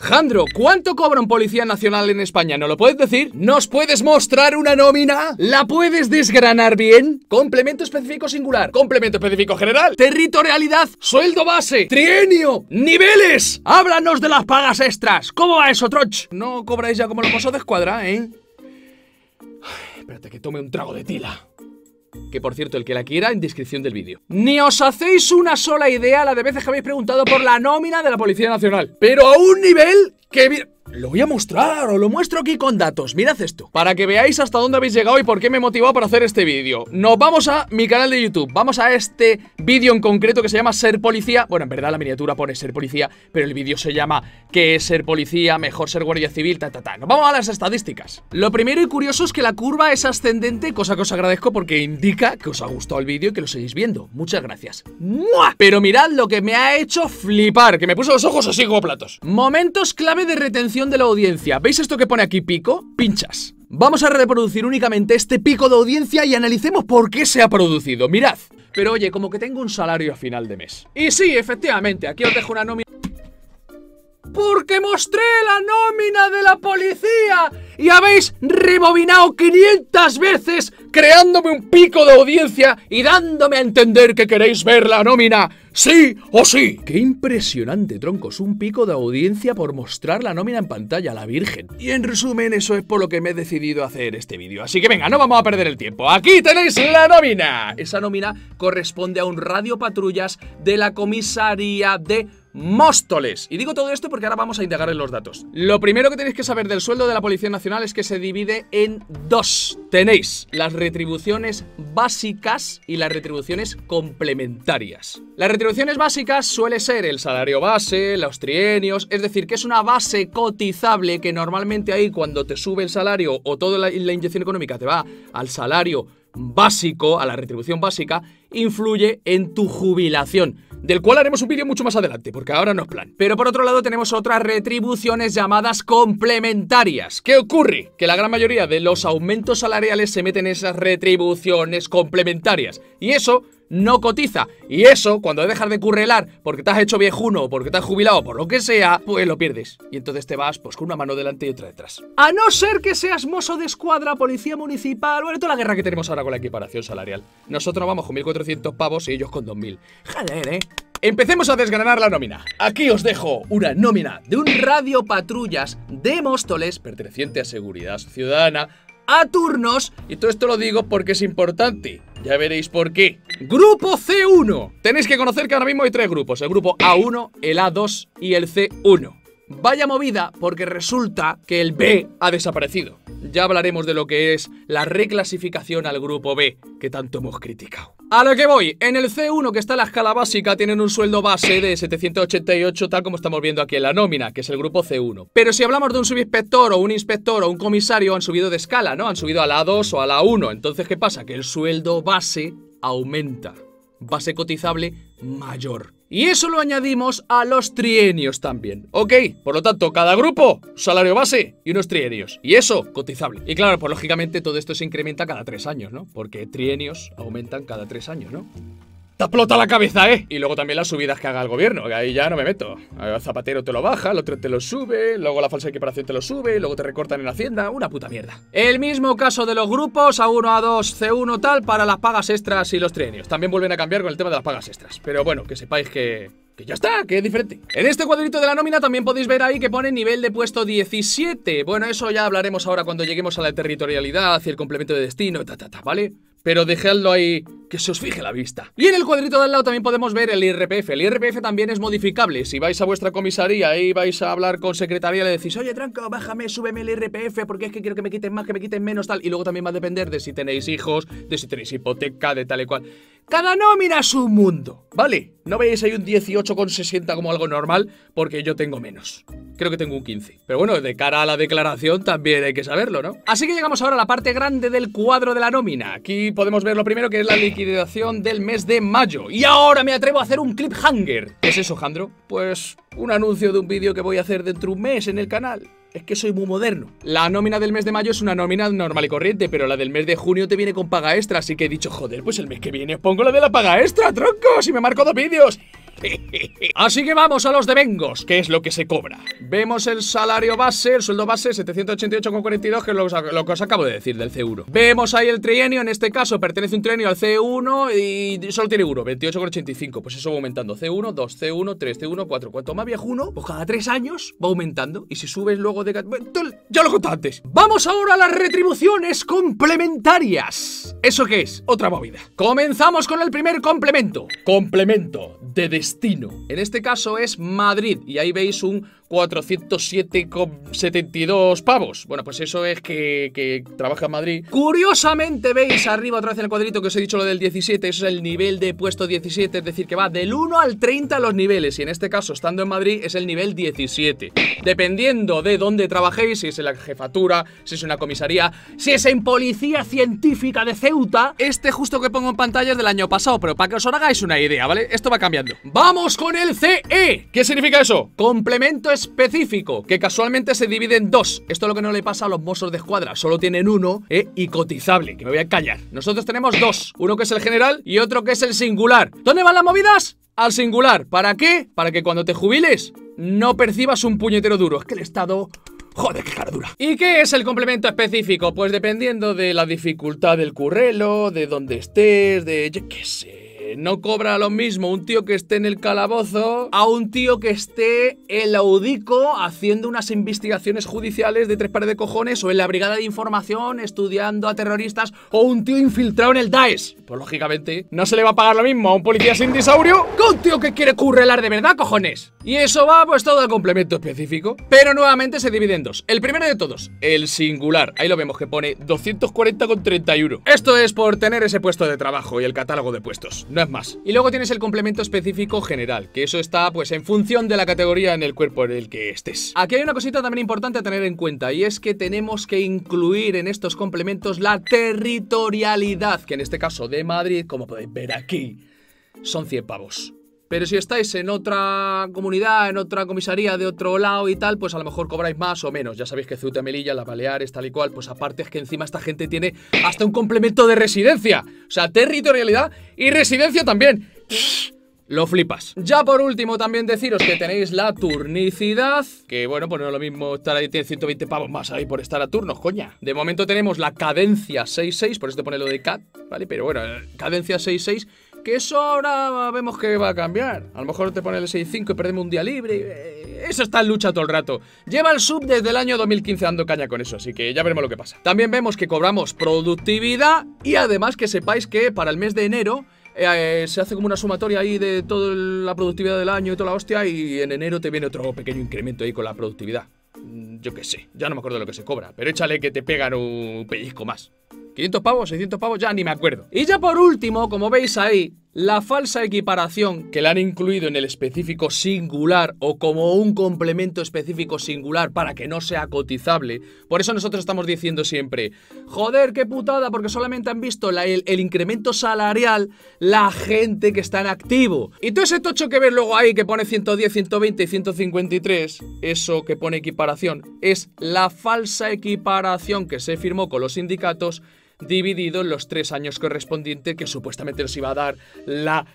Jandro, ¿cuánto cobra un policía nacional en España? ¿No lo puedes decir? ¿Nos puedes mostrar una nómina? ¿La puedes desgranar bien? Complemento específico singular, complemento específico general, territorialidad, sueldo base, trienio, niveles. Háblanos de las pagas extras. ¿Cómo va eso, Troch? No cobráis ya como lo pasó de escuadra, ¿eh? espérate que tome un trago de tila. Que por cierto, el que la quiera, en descripción del vídeo. Ni os hacéis una sola idea la de veces que habéis preguntado por la nómina de la Policía Nacional. Pero a un nivel que... Lo voy a mostrar, o lo muestro aquí con datos, mirad esto. Para que veáis hasta dónde habéis llegado y por qué me he motivado para hacer este vídeo. Nos vamos a mi canal de YouTube, vamos a este vídeo en concreto que se llama Ser Policía. Bueno, en verdad la miniatura pone Ser Policía, pero el vídeo se llama ¿Qué es ser policía? Mejor ser guardia civil, ta ta ta. Nos vamos a las estadísticas. Lo primero y curioso es que la curva es ascendente, cosa que os agradezco porque indica que os ha gustado el vídeo y que lo seguís viendo. Muchas gracias. Pero mirad lo que me ha hecho flipar, que me puso los ojos así como platos. Momentos clave de retención de la audiencia. ¿Veis esto que pone aquí pico? Pinchas. Vamos a reproducir únicamente este pico de audiencia y analicemos por qué se ha producido. Mirad. Pero oye, como que tengo un salario a final de mes. Y sí, efectivamente, aquí os dejo una nómina. Porque mostré la nómina de la policía y habéis rebobinado 500 veces creándome un pico de audiencia y dándome a entender que queréis ver la nómina. ¡Sí o sí! ¡Qué impresionante, troncos! Un pico de audiencia por mostrar la nómina en pantalla, la Virgen. Y en resumen, eso es por lo que me he decidido hacer este vídeo. Así que venga, no vamos a perder el tiempo. ¡Aquí tenéis la nómina! Esa nómina corresponde a un radio patrullas de la comisaría de Móstoles. Y digo todo esto porque ahora vamos a indagar en los datos. Lo primero que tenéis que saber del sueldo de la Policía Nacional es que se divide en dos. Tenéis las retribuciones básicas y las retribuciones complementarias. Las retribuciones básicas suele ser el salario base, los trienios, es decir, que es una base cotizable que normalmente ahí cuando te sube el salario o toda la, la inyección económica te va al salario básico, a la retribución básica, influye en tu jubilación del cual haremos un vídeo mucho más adelante, porque ahora no es plan. Pero por otro lado tenemos otras retribuciones llamadas complementarias. ¿Qué ocurre? Que la gran mayoría de los aumentos salariales se meten en esas retribuciones complementarias. Y eso no cotiza. Y eso, cuando dejas de currelar porque te has hecho viejuno o porque te has jubilado por lo que sea, pues lo pierdes. Y entonces te vas pues con una mano delante y otra detrás. A no ser que seas mozo de escuadra, policía municipal, bueno, toda la guerra que tenemos ahora con la equiparación salarial. Nosotros vamos con 1.400 pavos y ellos con 2.000. Joder, ¿eh? Empecemos a desgranar la nómina. Aquí os dejo una nómina de un radio patrullas de Móstoles perteneciente a Seguridad Ciudadana a turnos y todo esto lo digo porque es importante. Ya veréis por qué. Grupo C1. Tenéis que conocer que ahora mismo hay tres grupos. El grupo A1, el A2 y el C1. Vaya movida porque resulta que el B ha desaparecido. Ya hablaremos de lo que es la reclasificación al grupo B, que tanto hemos criticado. A lo que voy, en el C1 que está en la escala básica tienen un sueldo base de 788 tal como estamos viendo aquí en la nómina, que es el grupo C1. Pero si hablamos de un subinspector o un inspector o un comisario han subido de escala, ¿no? Han subido a la A2 o a la A1. Entonces, ¿qué pasa? Que el sueldo base aumenta. Base cotizable mayor. Y eso lo añadimos a los trienios también, ¿ok? Por lo tanto, cada grupo, salario base y unos trienios. Y eso, cotizable. Y claro, pues lógicamente todo esto se incrementa cada tres años, ¿no? Porque trienios aumentan cada tres años, ¿no? Te explota la cabeza, ¿eh? Y luego también las subidas que haga el gobierno, que ahí ya no me meto. El Zapatero te lo baja, el otro te lo sube, luego la falsa equiparación te lo sube, luego te recortan en Hacienda, una puta mierda. El mismo caso de los grupos, A1, A2, C1, tal, para las pagas extras y los trienios. También vuelven a cambiar con el tema de las pagas extras. Pero bueno, que sepáis que, que ya está, que es diferente. En este cuadrito de la nómina también podéis ver ahí que pone nivel de puesto 17. Bueno, eso ya hablaremos ahora cuando lleguemos a la territorialidad y el complemento de destino, ta, ta, ta, ¿vale? Pero dejadlo ahí que se os fije la vista. Y en el cuadrito de al lado también podemos ver el IRPF. El IRPF también es modificable. Si vais a vuestra comisaría y vais a hablar con secretaría, le decís, oye, tranco, bájame, súbeme el IRPF porque es que quiero que me quiten más, que me quiten menos, tal. Y luego también va a depender de si tenéis hijos, de si tenéis hipoteca, de tal y cual. Cada nómina es un mundo, ¿vale? No veis ahí un 18,60 como algo normal, porque yo tengo menos. Creo que tengo un 15. Pero bueno, de cara a la declaración también hay que saberlo, ¿no? Así que llegamos ahora a la parte grande del cuadro de la nómina. Aquí podemos ver lo primero que es la liquidación del mes de mayo. Y ahora me atrevo a hacer un cliffhanger. ¿Qué es eso, Jandro? Pues un anuncio de un vídeo que voy a hacer dentro de un mes en el canal. Es que soy muy moderno. La nómina del mes de mayo es una nómina normal y corriente, pero la del mes de junio te viene con paga extra, así que he dicho, joder, pues el mes que viene pongo la de la paga extra, tronco, si me marco dos vídeos. Así que vamos a los devengos, que es lo que se cobra. Vemos el salario base, el sueldo base 788,42, que es lo, que os acabo de decir del C1. Vemos ahí el trienio, en este caso pertenece un trienio al C1 y solo tiene uno, 28,85. Pues eso va aumentando. C1, 2, C1, 3, C1, 4. Cuanto más viejo uno, pues cada 3 años va aumentando. Y si subes luego de... Ya lo conté antes. Vamos ahora a las retribuciones complementarias. ¿Eso qué es? Otra movida. Comenzamos con el primer complemento. Complemento de En este caso es Madrid. Y ahí veis un 407,72 pavos. Bueno, pues eso es que, trabaja en Madrid. Curiosamente, veis arriba otra vez en el cuadrito que os he dicho lo del 17, eso es el nivel de puesto 17, es decir, que va del 1 al 30 los niveles. Y en este caso, estando en Madrid, es el nivel 17. Dependiendo de dónde trabajéis, si es en la jefatura, si es en una comisaría, si es en Policía Científica de Ceuta, este justo que pongo en pantalla es del año pasado, pero para que os hagáis una idea, ¿vale? Esto va cambiando. ¡Vamos con el CE! ¿Qué significa eso? Complemento específico, que casualmente se divide en dos. Esto es lo que no le pasa a los mozos de escuadra, solo tienen uno eh, y cotizable, que me voy a callar. Nosotros tenemos dos, uno que es el general y otro que es el singular. ¿Dónde van las movidas? Al singular. ¿Para qué? Para que cuando te jubiles no percibas un puñetero duro. Es que el Estado... Joder, qué cara dura. ¿Y qué es el complemento específico? Pues dependiendo de la dificultad del currelo, de dónde estés, de... yo qué sé no cobra lo mismo un tío que esté en el calabozo a un tío que esté en la haciendo unas investigaciones judiciales de tres pares de cojones o en la brigada de información estudiando a terroristas o un tío infiltrado en el Daesh. Pues lógicamente no se le va a pagar lo mismo a un policía sin disaurio que un tío que quiere currelar de verdad, cojones. Y eso va pues todo al complemento específico. Pero nuevamente se divide en dos. El primero de todos, el singular. Ahí lo vemos que pone 240,31. Esto es por tener ese puesto de trabajo y el catálogo de puestos Y luego tienes el complemento específico general, que eso está pues en función de la categoría en el cuerpo en el que estés. Aquí hay una cosita también importante a tener en cuenta y es que tenemos que incluir en estos complementos la territorialidad, que en este caso de Madrid, como podéis ver aquí, son 100 pavos. Pero si estáis en otra comunidad, en otra comisaría de otro lado y tal, pues a lo mejor cobráis más o menos. Ya sabéis que Ceuta Melilla, las Baleares, tal y cual, pues aparte es que encima esta gente tiene hasta un complemento de residencia. O sea, territorialidad y residencia también. Lo flipas. Ya por último también deciros que tenéis la turnicidad, que bueno, pues no es lo mismo estar ahí, tiene 120 pavos más ahí por estar a turnos, coña. De momento tenemos la cadencia 6-6, por eso te pone lo de CAT, ¿vale? Pero bueno, cadencia 6-6 que eso ahora vemos que va a cambiar. A lo mejor te pone el 6-5 y perdemos un día libre. Eh, eso está en lucha todo el rato. Lleva el sub desde el año 2015 dando caña con eso, así que ya veremos lo que pasa. También vemos que cobramos productividad y además que sepáis que para el mes de enero eh, se hace como una sumatoria ahí de toda la productividad del año y toda la hostia y en enero te viene otro pequeño incremento ahí con la productividad. Mm, yo qué sé, ya no me acuerdo de lo que se cobra, pero échale que te pegan un pellizco más. 500 pavos, 600 pavos, ya ni me acuerdo. Y ya por último, como veis ahí, la falsa equiparación que le han incluido en el específico singular o como un complemento específico singular para que no sea cotizable. Por eso nosotros estamos diciendo siempre, joder, qué putada, porque solamente han visto el, el, incremento salarial la gente que está en activo. Y todo ese tocho que ves luego ahí que pone 110, 120 y 153, eso que pone equiparación, es la falsa equiparación que se firmó con los sindicatos dividido en los tres años correspondientes que supuestamente nos iba a dar la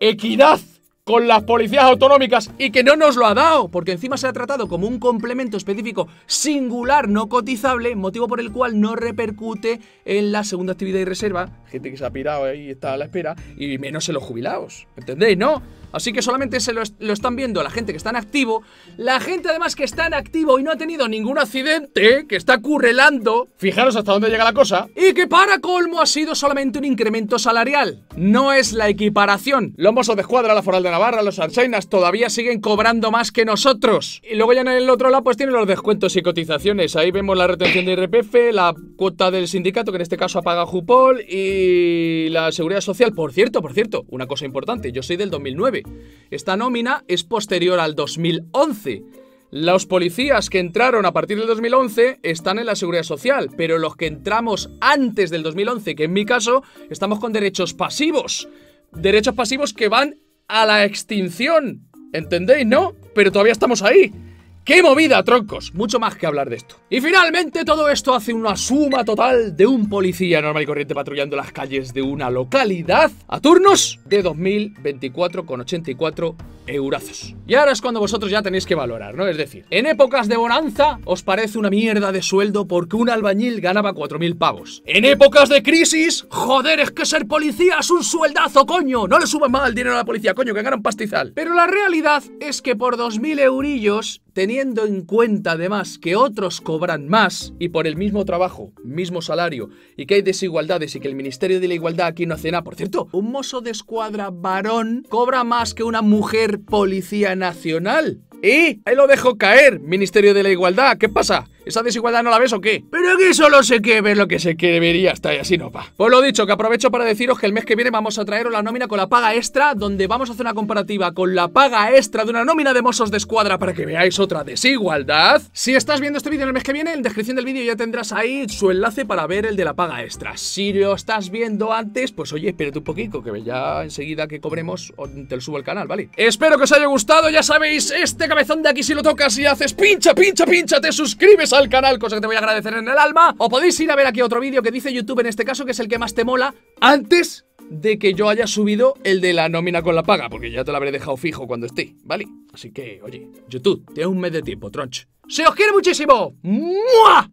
equidad con las policías autonómicas y que no nos lo ha dado, porque encima se ha tratado como un complemento específico singular no cotizable, motivo por el cual no repercute en la segunda actividad y reserva, gente que se ha pirado ahí está a la espera, y menos en los jubilados, ¿entendéis, no? Así que solamente se lo, están viendo la gente que está en activo. La gente además que está en activo y no ha tenido ningún accidente, que está currelando. Fijaros hasta dónde llega la cosa. Y que para colmo ha sido solamente un incremento salarial. No es la equiparación. Los mozos de escuadra, la Foral de Navarra, los Archainas todavía siguen cobrando más que nosotros. Y luego ya en el otro lado pues tienen los descuentos y cotizaciones. Ahí vemos la retención de IRPF, la cuota del sindicato, que en este caso apaga Jupol, y la seguridad social. Por cierto, por cierto, una cosa importante, yo soy del 2009. Esta nómina es posterior al 2011. Los policías que entraron a partir del 2011 están en la seguridad social, pero los que entramos antes del 2011, que en mi caso, estamos con derechos pasivos. Derechos pasivos que van a la extinción. ¿Entendéis, no? Pero todavía estamos ahí. ¡Qué movida, troncos! Mucho más que hablar de esto. Y finalmente todo esto hace una suma total de un policía normal y corriente patrullando las calles de una localidad a turnos de 2024,84 eurazos. Y ahora es cuando vosotros ya tenéis que valorar, ¿no? Es decir, en épocas de bonanza os parece una mierda de sueldo porque un albañil ganaba 4.000 pavos. En épocas de crisis, joder, es que ser policía es un sueldazo, coño. No le suban mal el dinero a la policía, coño, que ganan pastizal. Pero la realidad es que por 2.000 eurillos teniendo en cuenta además que otros cobran más y por el mismo trabajo, mismo salario, y que hay desigualdades y que el Ministerio de la Igualdad aquí no hace nada. Por cierto, un mozo de escuadra varón cobra más que una mujer policía nacional. Y ahí lo dejo caer, Ministerio de la Igualdad. ¿Qué pasa? ¿Esa desigualdad no la ves o qué? Pero aquí solo sé que ver lo que se que debería estar y así no va. Pues lo dicho, que aprovecho para deciros que el mes que viene vamos a traeros la nómina con la paga extra, donde vamos a hacer una comparativa con la paga extra de una nómina de mozos de escuadra para que veáis otra desigualdad. Si estás viendo este vídeo el mes que viene, en la descripción del vídeo ya tendrás ahí su enlace para ver el de la paga extra. Si lo estás viendo antes, pues oye, espérate un poquito, que ya enseguida que cobremos te lo subo al canal, ¿vale? Espero que os haya gustado, ya sabéis, este cabezón de aquí si lo tocas y haces pincha, pincha, pincha, te suscribes al canal, cosa que te voy a agradecer en el alma. O podéis ir a ver aquí otro vídeo que dice YouTube en este caso, que es el que más te mola, antes de que yo haya subido el de la nómina con la paga, porque ya te lo habré dejado fijo cuando esté, ¿vale? Así que, oye, YouTube, te un mes de tiempo, tronch. ¡Se os quiere muchísimo! ¡Mua!